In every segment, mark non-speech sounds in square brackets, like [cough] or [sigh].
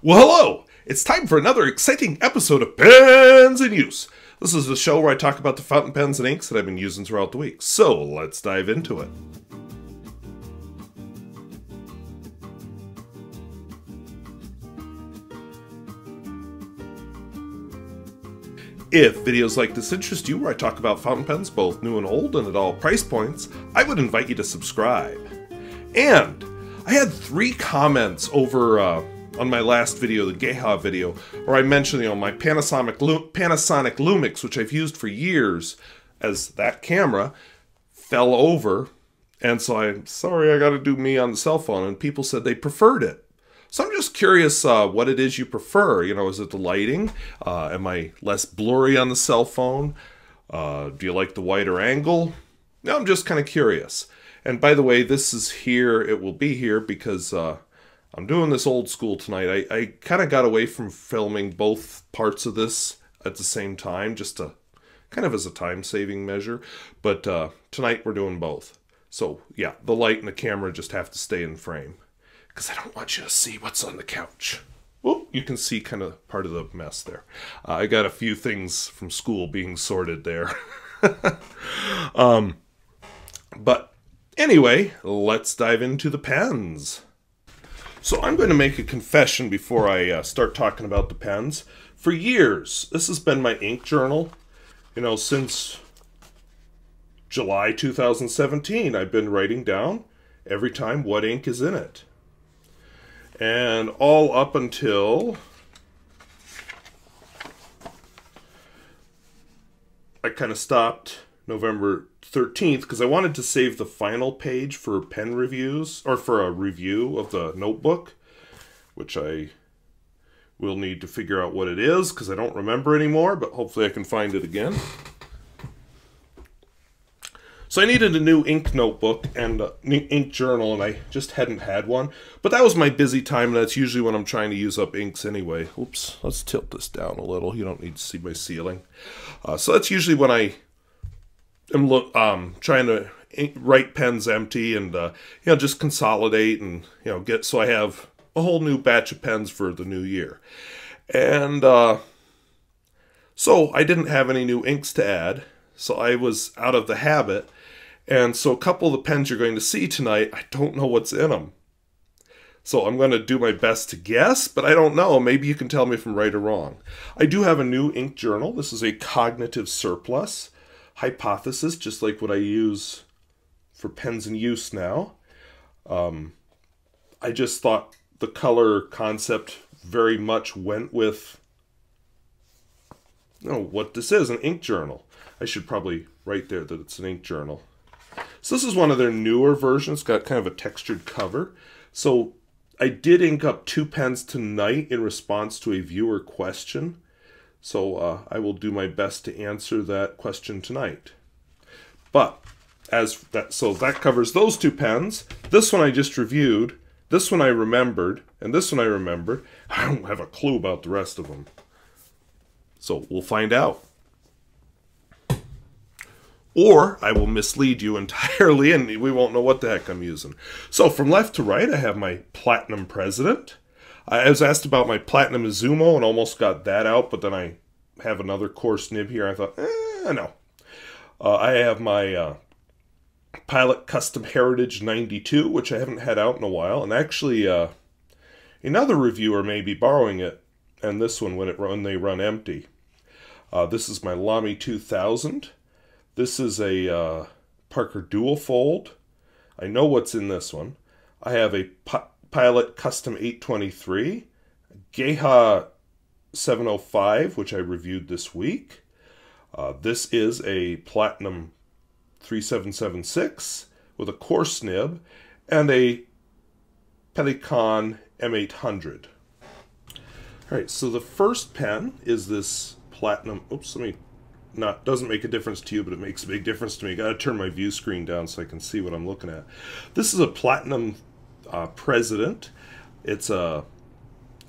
Well, hello! It's time for another exciting episode of Pens in Use. This is the show where I talk about the fountain pens and inks that I've been using throughout the week. So let's dive into it. If videos like this interest you, where I talk about fountain pens, both new and old and at all price points, I would invite you to subscribe. And I had three comments over uh, on my last video, the Geha video, where I mentioned, you know, my Panasonic, Lu Panasonic Lumix, which I've used for years as that camera, fell over. And so I'm sorry, I got to do me on the cell phone. And people said they preferred it. So I'm just curious uh, what it is you prefer. You know, is it the lighting? Uh, am I less blurry on the cell phone? Uh, do you like the wider angle? No, I'm just kind of curious. And by the way, this is here, it will be here because uh, I'm doing this old school tonight. I, I kind of got away from filming both parts of this at the same time, just to kind of as a time saving measure. But uh, tonight we're doing both. So yeah, the light and the camera just have to stay in frame because I don't want you to see what's on the couch. Well, you can see kind of part of the mess there. Uh, I got a few things from school being sorted there. [laughs] um, but anyway, let's dive into the pens. So I'm going to make a confession before I uh, start talking about the pens. For years, this has been my ink journal. You know, since July 2017, I've been writing down every time what ink is in it. And all up until I kind of stopped November 13th because I wanted to save the final page for pen reviews or for a review of the notebook, which I will need to figure out what it is because I don't remember anymore, but hopefully I can find it again. So I needed a new ink notebook and a new ink journal, and I just hadn't had one. But that was my busy time, and that's usually when I'm trying to use up inks anyway. Oops, let's tilt this down a little. You don't need to see my ceiling. Uh, so that's usually when I am look um, trying to write pens empty and uh, you know just consolidate and you know get so I have a whole new batch of pens for the new year. And uh, so I didn't have any new inks to add, so I was out of the habit and so a couple of the pens you're going to see tonight, I don't know what's in them. So I'm going to do my best to guess, but I don't know. Maybe you can tell me if I'm right or wrong. I do have a new ink journal. This is a cognitive surplus hypothesis, just like what I use for pens in use now. Um, I just thought the color concept very much went with you know, what this is, an ink journal. I should probably write there that it's an ink journal. So this is one of their newer versions. Got kind of a textured cover. So I did ink up two pens tonight in response to a viewer question. So uh, I will do my best to answer that question tonight. But as that, so that covers those two pens. This one I just reviewed. This one I remembered, and this one I remembered. [laughs] I don't have a clue about the rest of them. So we'll find out or I will mislead you [laughs] entirely and we won't know what the heck I'm using. So from left to right, I have my Platinum President. I was asked about my Platinum Izumo and almost got that out, but then I have another coarse nib here. I thought, eh, no. Uh, I have my uh, Pilot Custom Heritage 92, which I haven't had out in a while. And actually, uh, another reviewer may be borrowing it, and this one when, it, when they run empty. Uh, this is my Lamy 2000. This is a uh, Parker Duofold. I know what's in this one. I have a Pilot Custom 823, Geha 705, which I reviewed this week. Uh, this is a Platinum 3776 with a coarse nib and a Pelikan M800. All right, so the first pen is this Platinum. Oops, let me not doesn't make a difference to you, but it makes a big difference to me. Got to turn my view screen down so I can see what I'm looking at. This is a platinum uh, president. It's a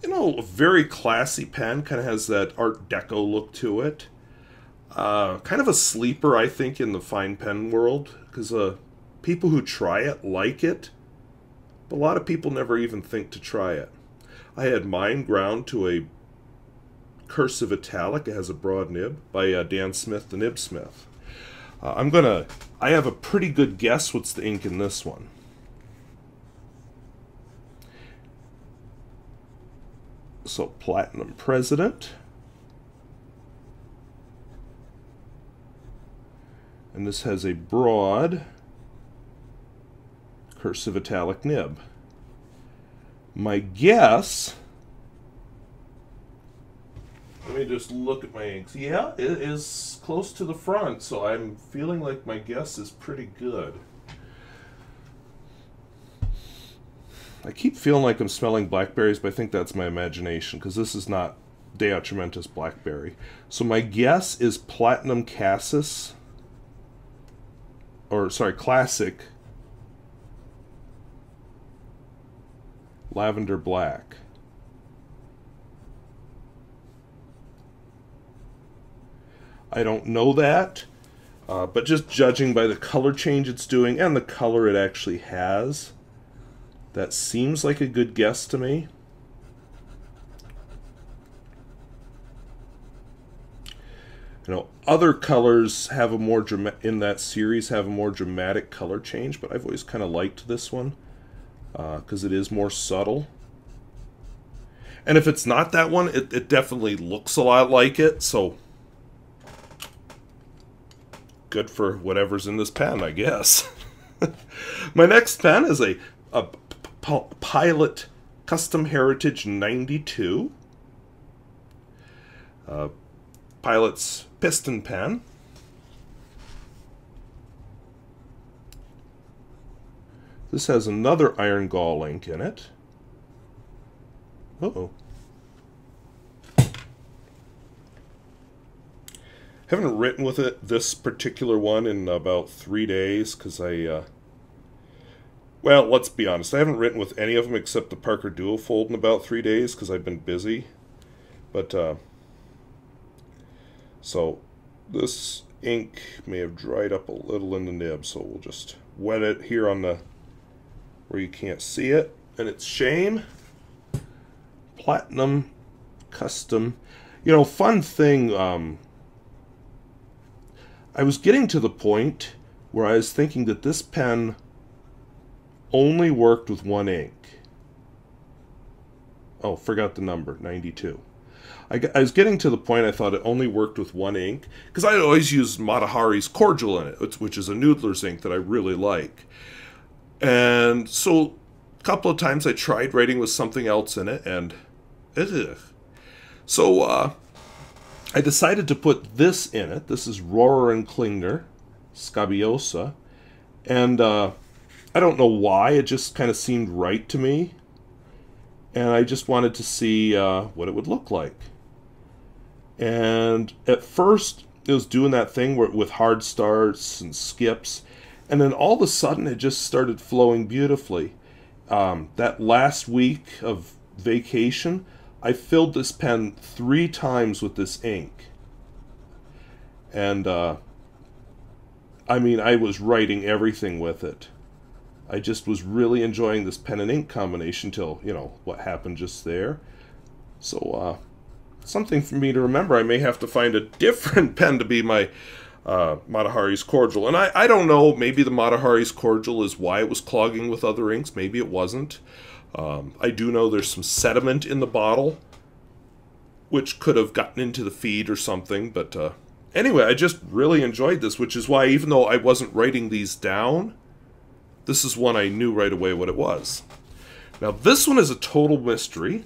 you know a very classy pen. Kind of has that Art Deco look to it. Uh, kind of a sleeper, I think, in the fine pen world because uh, people who try it like it, but a lot of people never even think to try it. I had mine ground to a cursive italic. It has a broad nib by uh, Dan Smith, the Nibsmith. Uh, I'm gonna. I have a pretty good guess what's the ink in this one. So Platinum President. And this has a broad cursive italic nib. My guess, let me just look at my inks. Yeah, it is close to the front, so I'm feeling like my guess is pretty good. I keep feeling like I'm smelling blackberries, but I think that's my imagination, because this is not De Atramentis blackberry. So my guess is Platinum Cassis, or sorry, Classic lavender black. I don't know that, uh, but just judging by the color change it's doing and the color it actually has, that seems like a good guess to me. You know, other colors have a more in that series have a more dramatic color change, but I've always kind of liked this one because uh, it is more subtle. And if it's not that one, it, it definitely looks a lot like it, so good for whatever's in this pen, I guess. [laughs] My next pen is a, a Pilot Custom Heritage 92. Uh, Pilot's piston pen. This has another iron gall ink in it. Uh oh Haven't written with it this particular one in about three days because I, uh, well, let's be honest. I haven't written with any of them except the Parker Dual Duofold in about three days because I've been busy. But, uh, so this ink may have dried up a little in the nib, so we'll just wet it here on the where you can't see it. And it's shame. Platinum custom. You know, fun thing, um, I was getting to the point where I was thinking that this pen only worked with one ink. Oh, forgot the number, 92. I, I was getting to the point I thought it only worked with one ink, because I always use Mata Hari's Cordial in it, which is a Noodler's ink that I really like. And so a couple of times I tried writing with something else in it, and ugh. so uh, I decided to put this in it. This is Rohrer and Klingner, Scabiosa, and uh, I don't know why. It just kind of seemed right to me, and I just wanted to see uh, what it would look like. And at first, it was doing that thing where, with hard starts and skips, and then all of a sudden it just started flowing beautifully. Um, that last week of vacation, I filled this pen three times with this ink. And, uh, I mean, I was writing everything with it. I just was really enjoying this pen and ink combination till, you know, what happened just there. So, uh, something for me to remember. I may have to find a different [laughs] pen to be my uh, Mata Hari's cordial. And I, I don't know, maybe the Mata Hari's cordial is why it was clogging with other inks. Maybe it wasn't. Um, I do know there's some sediment in the bottle, which could have gotten into the feed or something. But uh, anyway, I just really enjoyed this, which is why even though I wasn't writing these down, this is one I knew right away what it was. Now this one is a total mystery.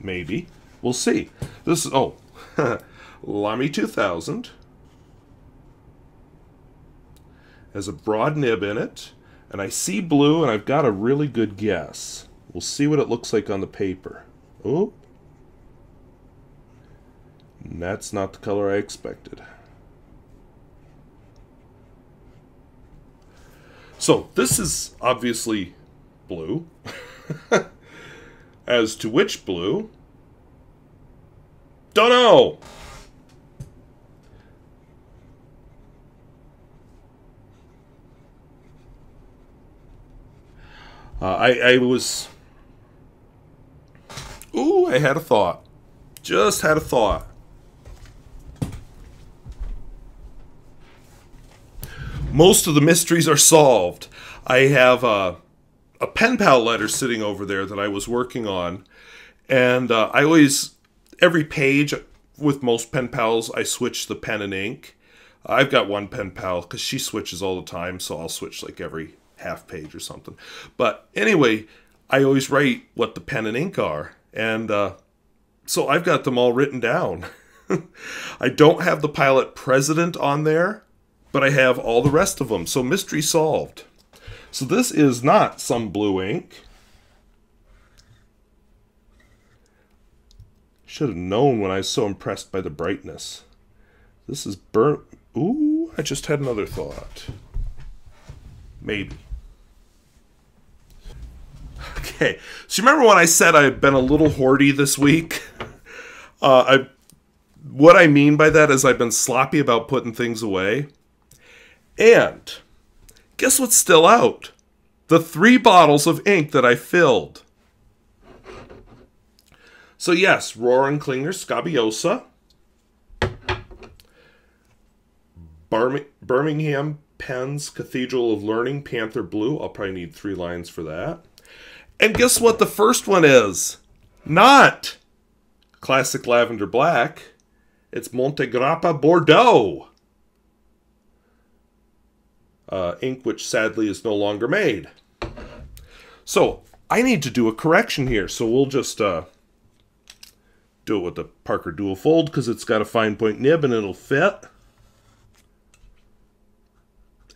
Maybe. We'll see. This is, oh, [laughs] Lamy 2000. has a broad nib in it, and I see blue, and I've got a really good guess. We'll see what it looks like on the paper. Oh, that's not the color I expected. So this is obviously blue. [laughs] As to which blue, don't know. Uh, I, I was Ooh, I had a thought. Just had a thought. Most of the mysteries are solved. I have a, a pen pal letter sitting over there that I was working on, and uh, I always every page with most pen pals I switch the pen and ink. I've got one pen pal because she switches all the time, so I'll switch like every half page or something. But anyway, I always write what the pen and ink are, and uh, so I've got them all written down. [laughs] I don't have the pilot president on there, but I have all the rest of them. So mystery solved. So this is not some blue ink. Should have known when I was so impressed by the brightness. This is burnt. Ooh, I just had another thought. Maybe. Okay, so you remember when I said I've been a little hoardy this week? Uh, I, what I mean by that is I've been sloppy about putting things away. And guess what's still out? The three bottles of ink that I filled. So yes, Rohrer and Scabiosa, Birmingham Pens Cathedral of Learning Panther Blue. I'll probably need three lines for that. And guess what the first one is? Not classic lavender black. It's Montegrappa Bordeaux. Uh, ink which sadly is no longer made. So I need to do a correction here. So we'll just uh, do it with the Parker Duofold because it's got a fine point nib and it'll fit.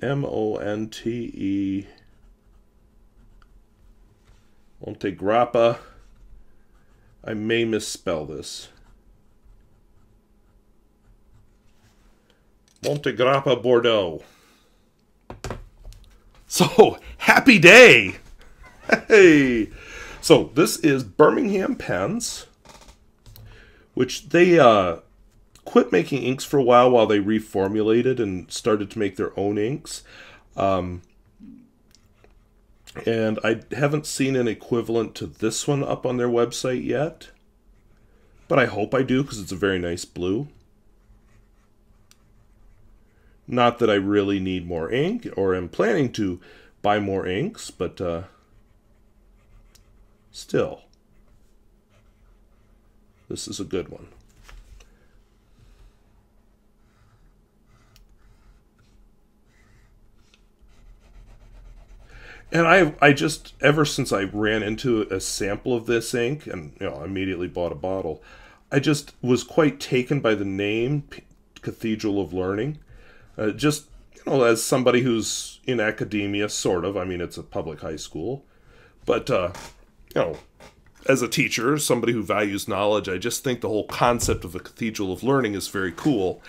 M-O-N-T-E Montegrappa. I may misspell this. Montegrappa Bordeaux. So, happy day! Hey! So, this is Birmingham Pens, which they uh, quit making inks for a while while they reformulated and started to make their own inks. Um, and I haven't seen an equivalent to this one up on their website yet. But I hope I do because it's a very nice blue. Not that I really need more ink or am planning to buy more inks, but uh, still, this is a good one. And I I just ever since I ran into a sample of this ink and you know immediately bought a bottle, I just was quite taken by the name Cathedral of Learning. Uh, just you know as somebody who's in academia sort of, I mean it's a public high school, but uh, you know as a teacher, somebody who values knowledge, I just think the whole concept of a Cathedral of Learning is very cool.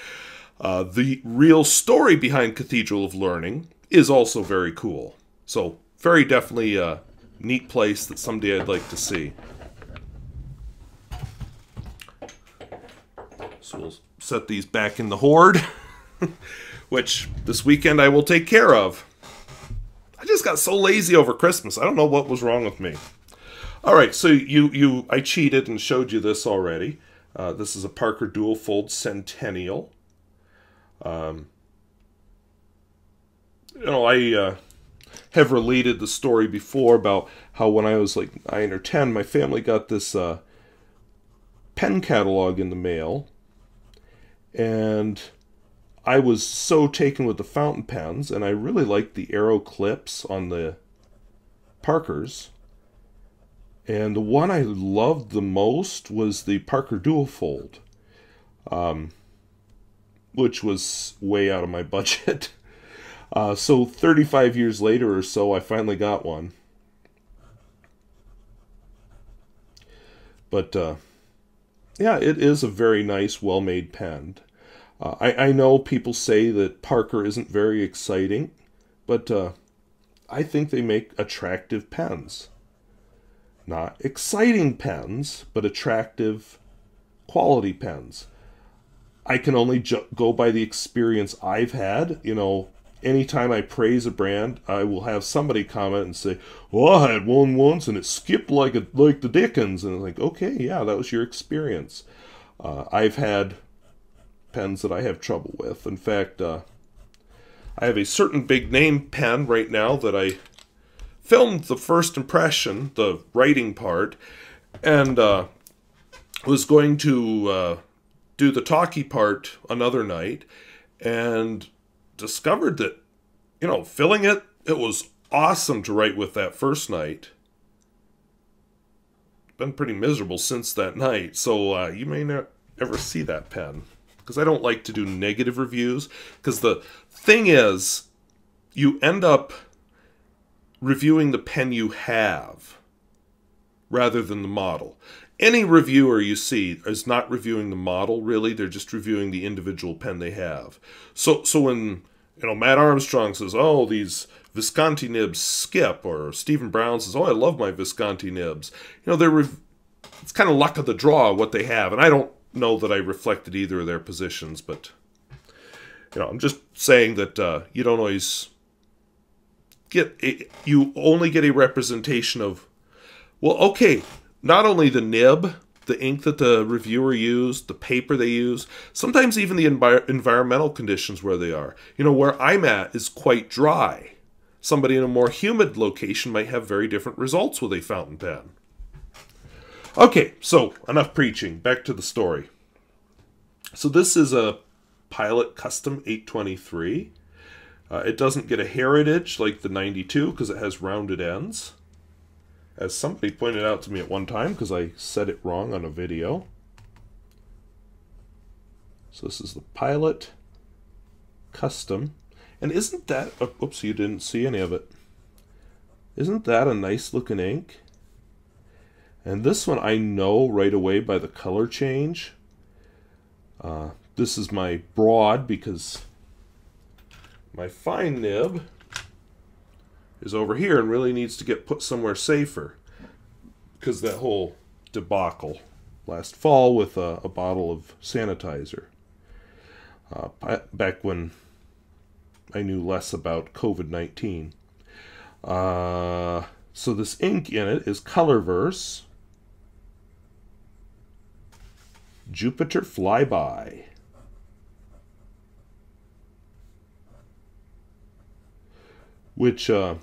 Uh, the real story behind Cathedral of Learning is also very cool. So very definitely a neat place that someday I'd like to see. So we'll set these back in the hoard, [laughs] which this weekend I will take care of. I just got so lazy over Christmas. I don't know what was wrong with me. All right, so you you I cheated and showed you this already. Uh, this is a Parker Duofold Centennial. Um, you know, I uh, have related the story before about how when I was like nine or ten, my family got this uh, pen catalog in the mail, and I was so taken with the fountain pens, and I really liked the arrow clips on the Parkers. And the one I loved the most was the Parker Duofold, um, which was way out of my [laughs] budget. Uh, so 35 years later or so, I finally got one. But uh, yeah, it is a very nice, well-made pen. Uh, I, I know people say that Parker isn't very exciting, but uh, I think they make attractive pens. Not exciting pens, but attractive quality pens. I can only go by the experience I've had. You know, anytime I praise a brand, I will have somebody comment and say, "Well, I had one once and it skipped like a, like the Dickens," and I'm like, "Okay, yeah, that was your experience." Uh, I've had pens that I have trouble with. In fact, uh, I have a certain big name pen right now that I filmed the first impression, the writing part, and uh, was going to uh, do the talkie part another night, and discovered that, you know, filling it, it was awesome to write with that first night. Been pretty miserable since that night, so uh, you may not ever see that pen because I don't like to do negative reviews. Because the thing is, you end up reviewing the pen you have rather than the model. Any reviewer you see is not reviewing the model really, they're just reviewing the individual pen they have. So so when you know Matt Armstrong says, "Oh, these Visconti nibs skip," or Stephen Brown says, "Oh, I love my Visconti nibs." You know, they're it's kind of luck of the draw what they have, and I don't know that I reflected either of their positions, but you know, I'm just saying that uh, you don't always get you only get a representation of well, okay, not only the nib, the ink that the reviewer used, the paper they use, sometimes even the envi environmental conditions where they are. You know, where I'm at is quite dry. Somebody in a more humid location might have very different results with a fountain pen. Okay, so enough preaching. Back to the story. So this is a Pilot Custom 823. Uh, it doesn't get a heritage like the 92 because it has rounded ends. As somebody pointed out to me at one time because I said it wrong on a video. So this is the Pilot Custom. And isn't that... Oh, oops, you didn't see any of it. Isn't that a nice looking ink? And this one I know right away by the color change. Uh, this is my broad because my fine nib is over here and really needs to get put somewhere safer because that whole debacle last fall with a, a bottle of sanitizer. Uh, back when I knew less about COVID 19. Uh, so this ink in it is Colorverse. Jupiter Flyby. Which, uh,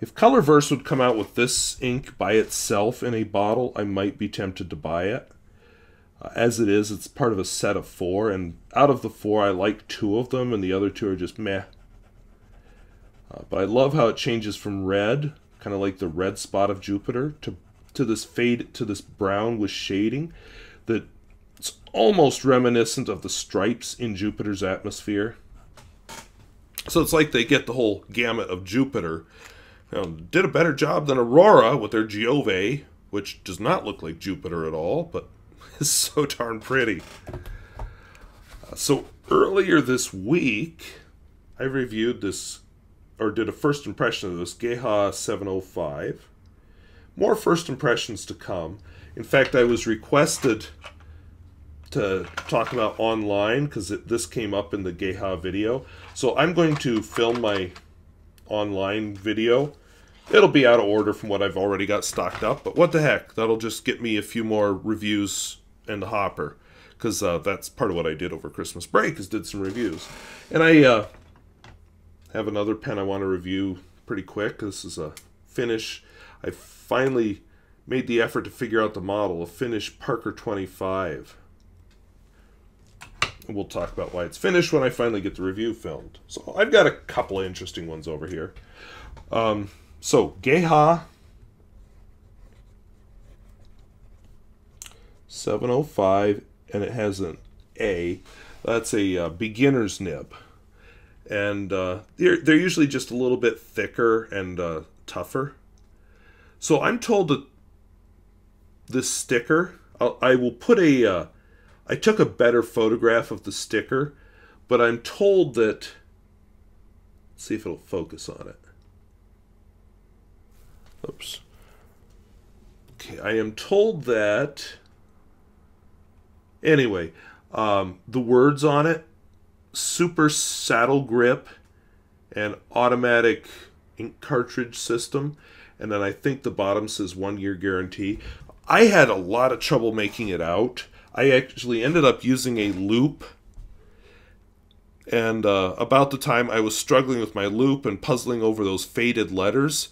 if Colorverse would come out with this ink by itself in a bottle, I might be tempted to buy it. Uh, as it is, it's part of a set of four, and out of the four, I like two of them, and the other two are just meh. Uh, but I love how it changes from red, kind of like the red spot of Jupiter, to to this fade to this brown with shading almost reminiscent of the stripes in Jupiter's atmosphere. So it's like they get the whole gamut of Jupiter. Know, did a better job than Aurora with their Giove, which does not look like Jupiter at all, but [laughs] is so darn pretty. Uh, so earlier this week, I reviewed this, or did a first impression of this Geha 705. More first impressions to come. In fact, I was requested to talk about online because this came up in the Geha video. So I'm going to film my online video. It'll be out of order from what I've already got stocked up, but what the heck, that'll just get me a few more reviews in the hopper because uh, that's part of what I did over Christmas break is did some reviews. And I uh, have another pen I want to review pretty quick. This is a Finish. I finally made the effort to figure out the model, a Finish Parker 25 we'll talk about why it's finished when I finally get the review filmed. So I've got a couple of interesting ones over here. Um, so Geha 705, and it has an A. That's a uh, beginner's nib. And uh, they're, they're usually just a little bit thicker and uh, tougher. So I'm told that this sticker, I'll, I will put a uh, I took a better photograph of the sticker, but I'm told that. Let's see if it'll focus on it. Oops. Okay, I am told that. Anyway, um, the words on it super saddle grip and automatic ink cartridge system. And then I think the bottom says one year guarantee. I had a lot of trouble making it out. I actually ended up using a loupe. And uh, about the time I was struggling with my loupe and puzzling over those faded letters,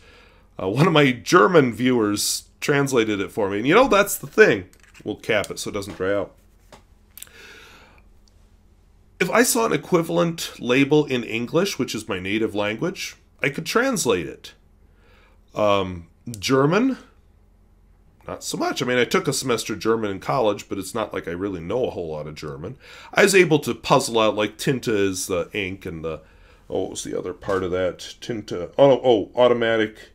uh, one of my German viewers translated it for me. And you know, that's the thing. We'll cap it so it doesn't dry out. If I saw an equivalent label in English, which is my native language, I could translate it. Um, German, not so much. I mean, I took a semester German in college, but it's not like I really know a whole lot of German. I was able to puzzle out like Tinta is the ink and the oh, what was the other part of that? Tinta? Oh, oh, automatic.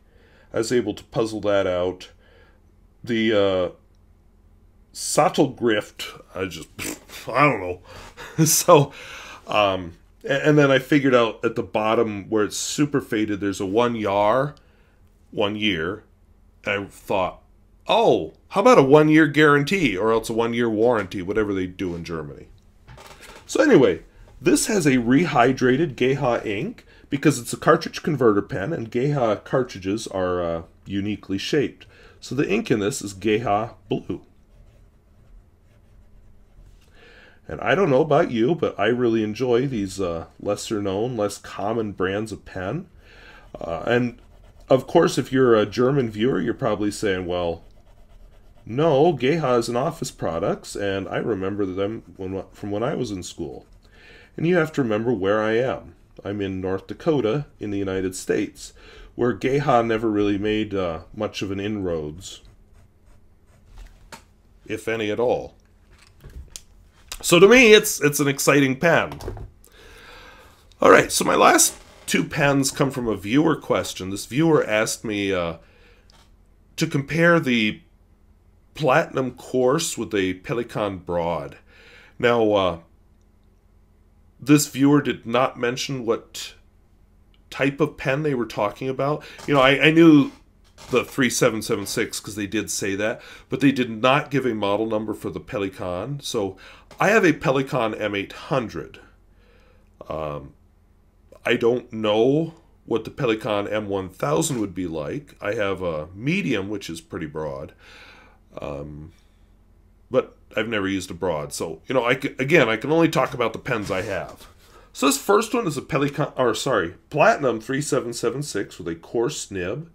I was able to puzzle that out. The uh, Sattelgrift, I just [laughs] I don't know. [laughs] so, um, and then I figured out at the bottom where it's super faded, there's a one yar, one year. I thought, oh, how about a one year guarantee or else a one year warranty, whatever they do in Germany. So, anyway, this has a rehydrated Geha ink because it's a cartridge converter pen, and Geha cartridges are uh, uniquely shaped. So, the ink in this is Geha Blue. And I don't know about you, but I really enjoy these uh, lesser known, less common brands of pen. Uh, and of course, if you're a German viewer, you're probably saying, well, no, Geha is an office products, and I remember them when, from when I was in school. And you have to remember where I am. I'm in North Dakota in the United States, where Geha never really made uh, much of an inroads, if any at all. So to me, it's it's an exciting pen. All right, so my last two pens come from a viewer question. This viewer asked me uh, to compare the Platinum coarse with a Pelikan Broad. Now, uh, this viewer did not mention what type of pen they were talking about. You know, I, I knew the 3776 because they did say that, but they did not give a model number for the Pelikan. So I have a Pelikan M800. Um, I don't know what the Pelikan M1000 would be like. I have a medium, which is pretty broad. Um, but I've never used a broad. So, you know, I can, again, I can only talk about the pens I have. So this first one is a Pelikan, or sorry, Platinum 3776 with a coarse nib.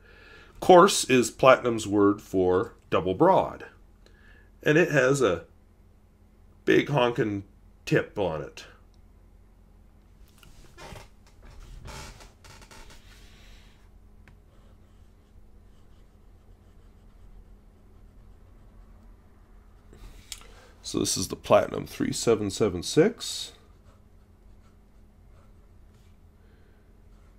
Coarse is Platinum's word for double broad. And it has a big honking tip on it. So this is the Platinum 3776.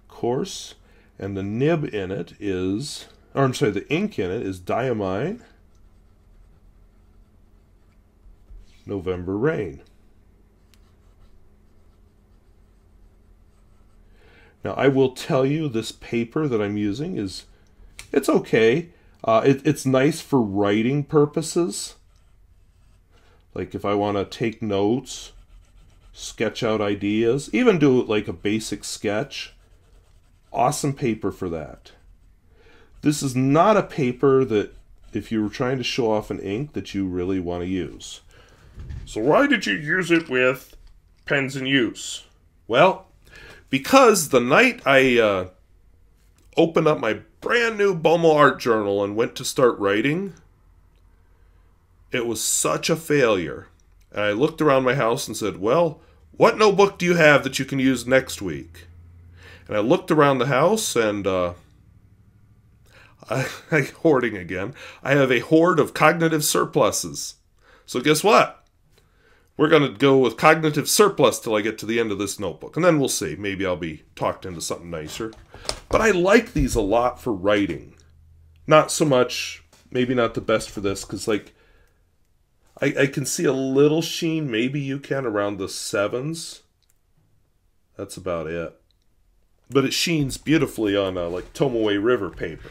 coarse. And the nib in it is, or I'm sorry, the ink in it is Diamine November Rain. Now I will tell you this paper that I'm using is, it's okay. Uh, it, it's nice for writing purposes. Like if I want to take notes, sketch out ideas, even do like a basic sketch. Awesome paper for that. This is not a paper that if you were trying to show off an ink that you really want to use. So why did you use it with pens in use? Well, because the night I uh, opened up my brand new Bomo art journal and went to start writing, it was such a failure. And I looked around my house and said, Well, what notebook do you have that you can use next week? And I looked around the house and uh, [laughs] I, hoarding again. I have a hoard of cognitive surpluses. So guess what? We're going to go with cognitive surplus till I get to the end of this notebook. And then we'll see. Maybe I'll be talked into something nicer. But I like these a lot for writing. Not so much, maybe not the best for this, because, like, I, I can see a little sheen. Maybe you can around the sevens. That's about it. But it sheens beautifully on, uh, like, Tomoe River paper.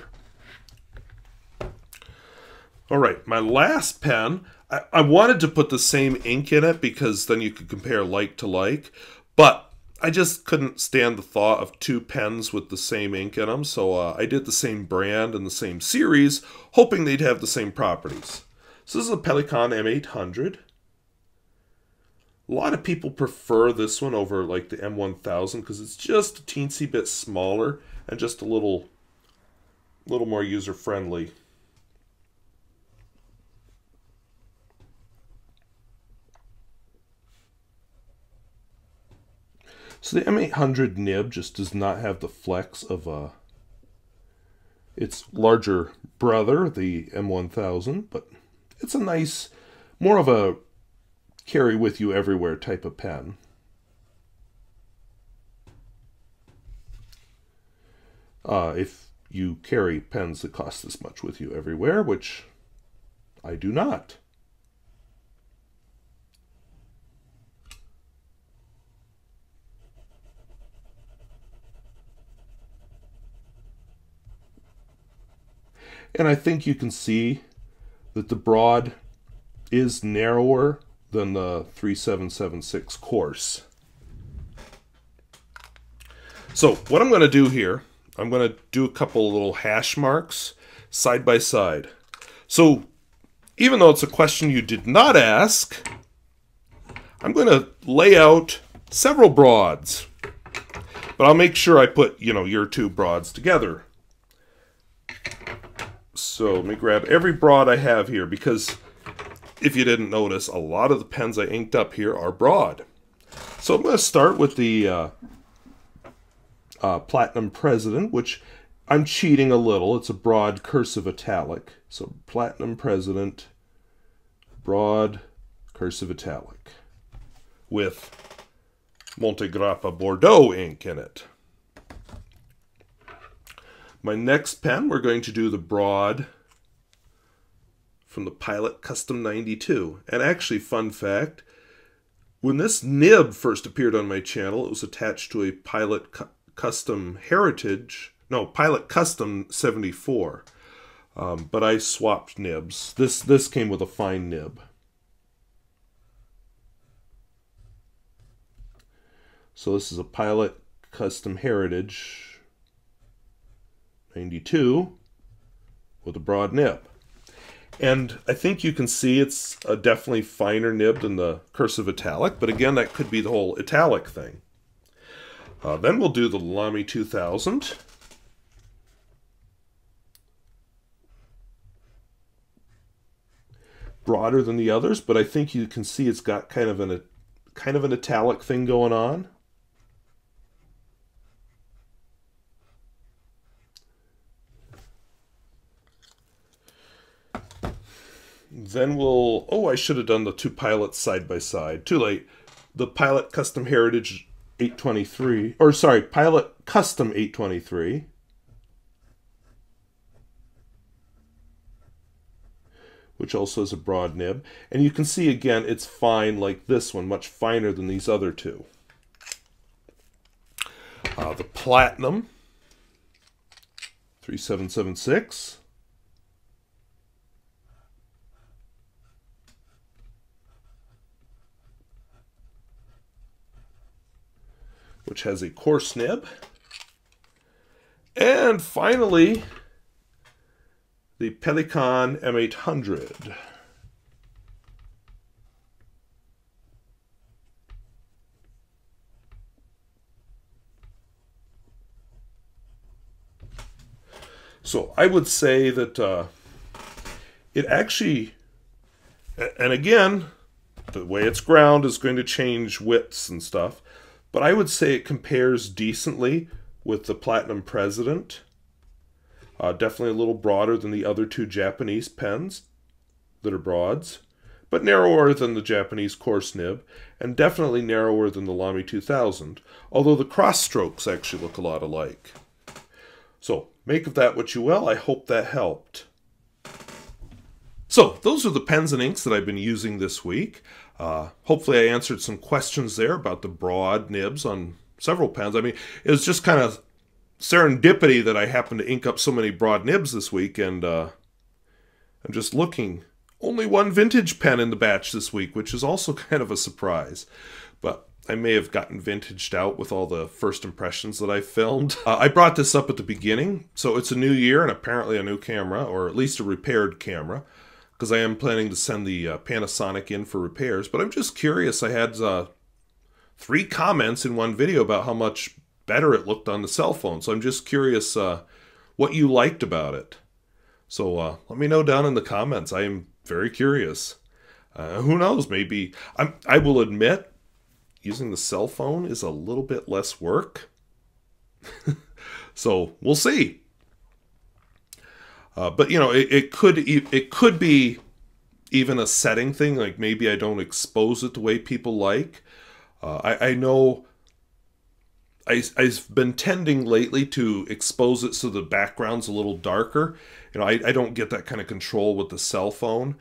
All right, my last pen, I, wanted to put the same ink in it because then you could compare like to like. But I just couldn't stand the thought of two pens with the same ink in them, so uh, I did the same brand and the same series, hoping they'd have the same properties. So this is a Pelikan M800. A lot of people prefer this one over like the M1000 because it's just a teensy bit smaller and just a little, little more user friendly. So the M800 nib just does not have the flex of a uh, its larger brother, the M1000, but it's a nice, more of a carry with you everywhere type of pen. Uh, if you carry pens that cost this much with you everywhere, which I do not. And I think you can see that the broad is narrower than the 3776 coarse. So what I'm going to do here, I'm going to do a couple little hash marks side by side. So even though it's a question you did not ask, I'm going to lay out several broads. But I'll make sure I put, you know, your two broads together. So let me grab every broad I have here because if you didn't notice, a lot of the pens I inked up here are broad. So I'm going to start with the uh, uh, Platinum President, which I'm cheating a little. It's a broad cursive italic. So Platinum President, broad cursive italic with Montegrappa Bordeaux ink in it. My next pen, we're going to do the broad from the Pilot Custom 92. And actually, fun fact, when this nib first appeared on my channel, it was attached to a Pilot Cu Custom Heritage, no, Pilot Custom 74. Um, but I swapped nibs. This this came with a fine nib. So this is a Pilot Custom Heritage 92 with a broad nib. And I think you can see it's a definitely finer nib than the cursive italic, but again, that could be the whole italic thing. Uh, then we'll do the Lamy 2000. Broader than the others, but I think you can see it's got kind of an a kind of an italic thing going on. Then we'll... Oh, I should have done the two pilots side by side. Too late. The Pilot Custom Heritage 823. Or, sorry, Pilot Custom 823. Which also has a broad nib. And you can see, again, it's fine like this one. Much finer than these other two. Uh, the Platinum 3776. Which has a coarse nib. And finally, the Pelikan M800. So I would say that uh, it actually, and again, the way it's ground is going to change widths and stuff. But I would say it compares decently with the Platinum President. Uh, definitely a little broader than the other two Japanese pens that are broads, but narrower than the Japanese coarse nib, and definitely narrower than the Lamy 2000, although the cross strokes actually look a lot alike. So, make of that what you will. I hope that helped. So, those are the pens and inks that I've been using this week. Uh, hopefully, I answered some questions there about the broad nibs on several pens. I mean, it was just kind of serendipity that I happened to ink up so many broad nibs this week, and uh, I'm just looking. Only one vintage pen in the batch this week, which is also [laughs] kind of a surprise. But I may have gotten vintaged out with all the first impressions that I filmed. [laughs] Uh, I brought this up at the beginning, so it's a new year and apparently a new camera, or at least a repaired camera, because I am planning to send the uh, Panasonic in for repairs. But I'm just curious. I had uh, three comments in one video about how much better it looked on the cell phone, so I'm just curious uh, what you liked about it. So uh, let me know down in the comments. I am very curious. Uh, who knows? Maybe I'm, I will admit using the cell phone is a little bit less work. [laughs] so we'll see. Uh, but you know, it, it could it could be even a setting thing. Like maybe I don't expose it the way people like. Uh, I, I know I, I've been tending lately to expose it so the background's a little darker. You know, I, I don't get that kind of control with the cell phone.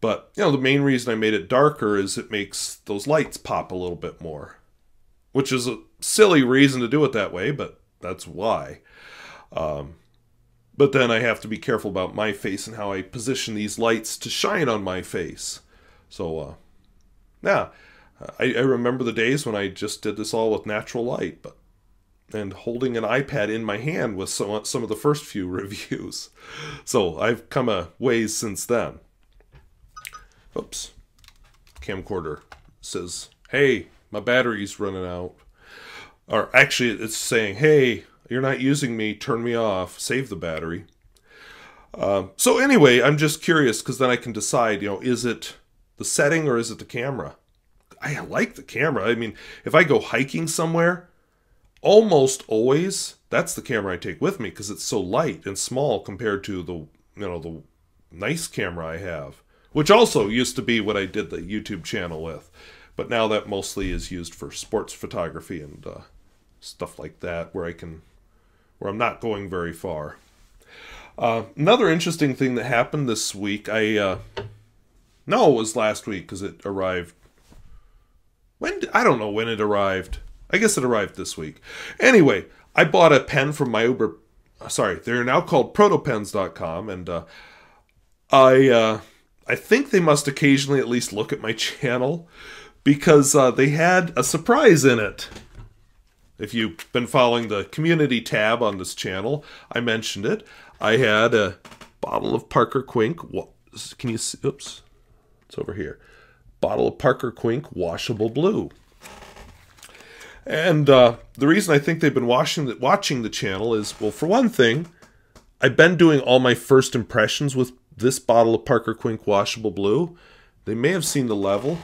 But, you know, the main reason I made it darker is it makes those lights pop a little bit more. Which is a silly reason to do it that way, but that's why. Um, but then I have to be careful about my face and how I position these lights to shine on my face. So, uh, yeah, I, I remember the days when I just did this all with natural light, but and holding an iPad in my hand with some, some of the first few [laughs] reviews. So I've come a ways since then. Oops. Camcorder says, hey, my battery's running out. Or actually, it's saying, hey, you're not using me, turn me off, save the battery. Uh, so anyway, I'm just curious because then I can decide, you know, is it the setting or is it the camera? I like the camera. I mean, if I go hiking somewhere, almost always that's the camera I take with me because it's so light and small compared to the you know the nice camera I have, which also used to be what I did the YouTube channel with, but now that mostly is used for sports photography and uh, stuff like that, where I can where I'm not going very far. Uh, another interesting thing that happened this week, I uh, no, it was last week because it arrived. When I don't know when it arrived. I guess it arrived this week. Anyway, I bought a pen from my Uber. Sorry, they're now called protopens.com, and uh, I uh, I think they must occasionally at least look at my [laughs] channel because uh, they had a surprise in it. If you've been following the community tab on this channel, I mentioned it. I had a bottle of Parker Quink. Can you see? Oops, it's over here. Bottle of Parker Quink washable blue. And uh, the reason I think they've been watching the, watching the channel is, well, for one thing, I've been doing all my first impressions with this bottle of Parker Quink Washable Blue. They may have seen the level.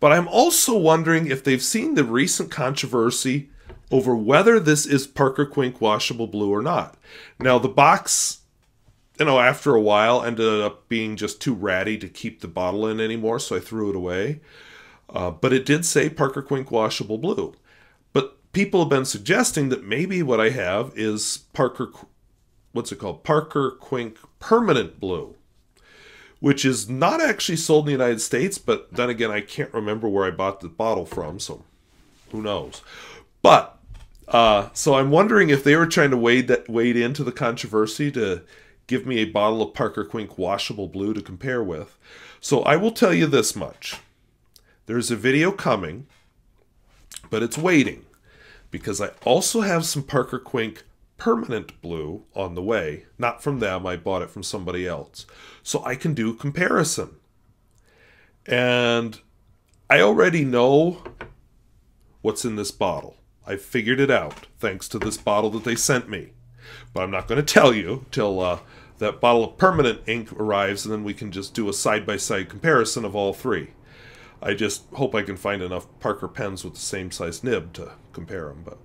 But I'm also wondering if they've seen the recent controversy over whether this is Parker Quink Washable Blue or not. Now, the box, you know, after a while ended up being just too ratty to keep the bottle in anymore, so I threw it away. Uh, but it did say Parker Quink Washable Blue But people have been suggesting that maybe what I have is Parker, what's it called? Parker Quink Permanent Blue, which is not actually sold in the United States, but then again, I can't remember where I bought the bottle from, so who knows. But, uh, so I'm wondering if they were trying to wade, that, wade into the controversy to give me a bottle of Parker Quink Washable Blue to compare with. So I will tell you this much. There's a video coming, but it's waiting because I also have some Parker Quink permanent blue on the way. Not from them, I bought it from somebody else. So I can do comparison. And I already know what's in this bottle. I figured it out thanks to this bottle that they sent me. But I'm not going to tell you till uh, that bottle of permanent ink arrives and then we can just do a side-by-side -side comparison of all three. I just hope I can find enough Parker pens with the same size nib to compare them. But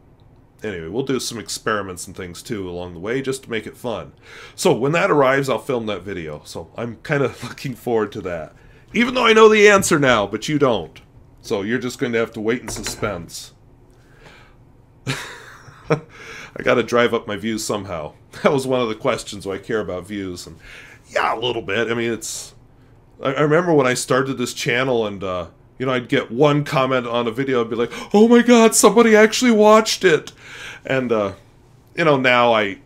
anyway, we'll do some experiments and things too along the way just to make it fun. So when that arrives, I'll film that video. So I'm kind of [laughs] looking forward to that. Even though I know the answer now, but you don't. So you're just going to have to wait in suspense. [laughs] I got to drive up my views somehow. [laughs] That was one of the questions why I care about views. And yeah, a little bit. I mean, it's I, I remember when I started this channel and, uh, you know, I'd get one comment on a video, I'd be like, oh my god, somebody actually watched it. And, uh, you know, now I,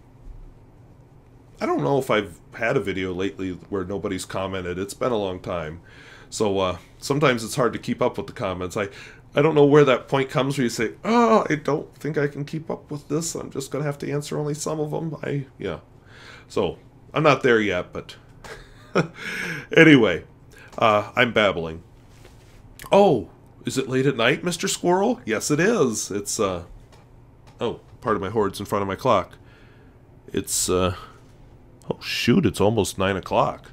I don't know if I've had a video lately where nobody's commented. It's been a long time. So uh, sometimes it's hard to keep up with the comments. I I don't know where that point comes where you say, "Oh, I don't think I can keep up with this. I'm just gonna have to answer only some of them." I yeah. So I'm not there yet, but [laughs] anyway, uh, I'm babbling. Oh, is it late at night, Mr. Squirrel? Yes, it is. It's uh. Oh, part of my hoard's in front of my clock. It's uh. Oh shoot! It's almost nine o'clock.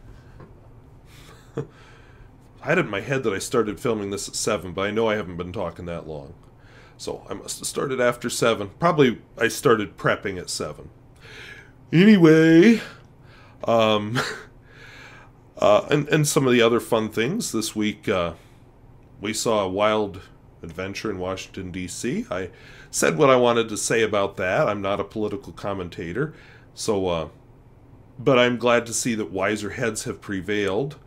I had it in my head that I started filming this at 7, but I know I haven't been talking that long. So I must have started after 7. Probably I started prepping at 7. Anyway, um, [laughs] uh, and, and some of the other fun things this week, uh, we saw a wild adventure in Washington, D.C. I said what I wanted to say about that. I'm not a political commentator, so, uh, but I'm glad to see that wiser heads have prevailed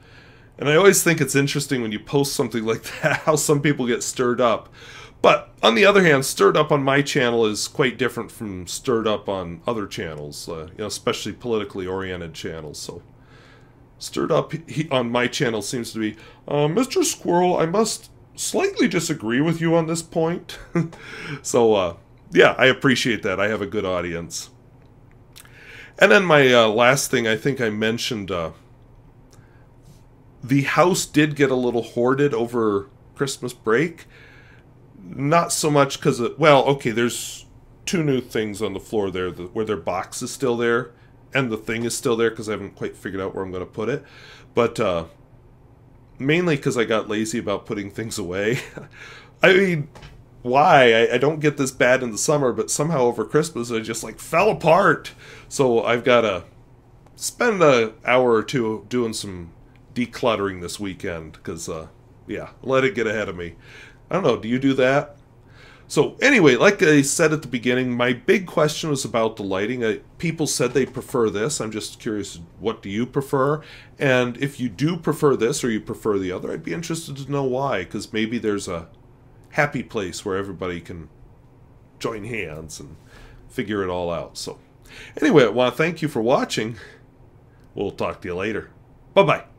and I always think it's interesting when you post something like that, [laughs] how some people get stirred up. But on the other hand, stirred up on my channel is quite different from stirred up on other channels, uh, you know, especially politically oriented channels. So, stirred up he, on my channel seems to be, uh, Mr. Squirrel, I must slightly disagree with you on this point. [laughs] so, uh, yeah, I appreciate that. I have a good audience. And then my uh, last thing, I think I mentioned uh, the house did get a little hoarded over Christmas break. Not so much because, well, okay, there's two new things on the floor there the, where their box is still there and the thing is still there because I haven't quite figured out where I'm going to put it. But uh, mainly because I got lazy about putting things away. [laughs] I mean, why? I, I, don't get this bad in the summer, but somehow over Christmas I just like fell apart. So I've got to spend an hour or two doing some decluttering this weekend because, uh, yeah, let it get ahead of me. I don't know. Do you do that? So anyway, like I said at the beginning, my big question was about the lighting. I, people said they prefer this. I'm just curious, what do you prefer? And if you do prefer this or you prefer the other, I'd be interested to know why, because maybe there's a happy place where everybody can join hands and figure it all out. So anyway, I want to thank you for watching. We'll talk to you later. Bye-bye.